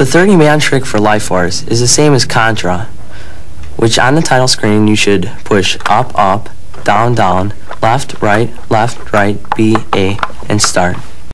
The 30-man trick for Life Force is the same as Contra, which on the title screen you should push up, up, down, down, left, right, left, right, B, A, and start.